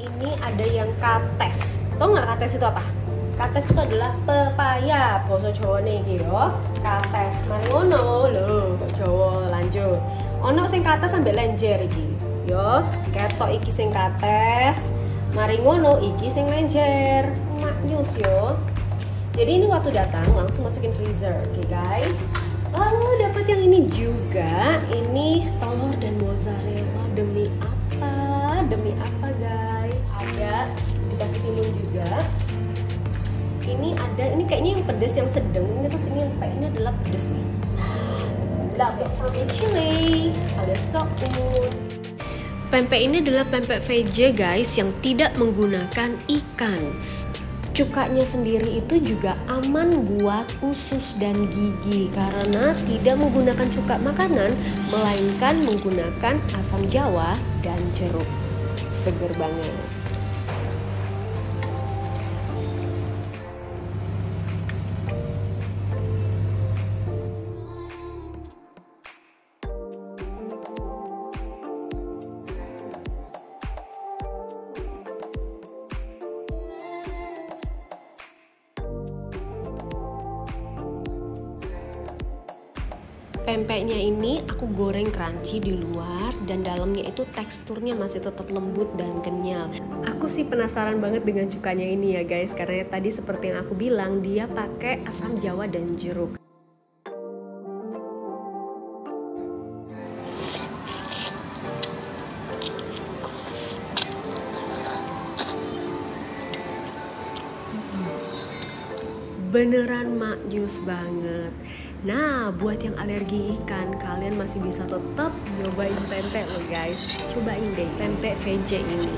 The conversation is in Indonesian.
ini ada yang kates. Tau nggak kates itu apa? Kates itu adalah pepaya. Boso Jawa nih yo kates. Mari lho kok Jawa lanjut. Ono sing kates sambil lenjer iki yo. Ketok iki sing kates. Mari ngono iki sing lenjer. Maknyus yo. Jadi ini waktu datang langsung masukin freezer oke okay, guys? Lalu dapat yang ini juga. Ini telur dan mozzarella demi apa ini ada ini kayaknya yang pedes yang sedang ini terus ini yang kayak ini adalah pedes nih love it sama chili ada sokun Pempek ini adalah pempek VJ guys yang tidak menggunakan ikan Cukanya sendiri itu juga aman buat usus dan gigi karena tidak menggunakan cuka makanan melainkan menggunakan asam jawa dan jeruk. Seger banget. Pempeknya ini aku goreng crunchy di luar dan dalamnya itu teksturnya masih tetap lembut dan kenyal. Aku sih penasaran banget dengan cukanya ini ya guys karena tadi seperti yang aku bilang dia pakai asam jawa dan jeruk. Beneran maknyus banget. Nah, buat yang alergi ikan, kalian masih bisa tetap nyobain pempek loh guys. Cobain deh pempek VJ ini.